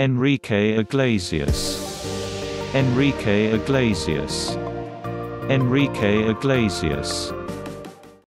Enrique Iglesias. Enrique Iglesias. Enrique Iglesias.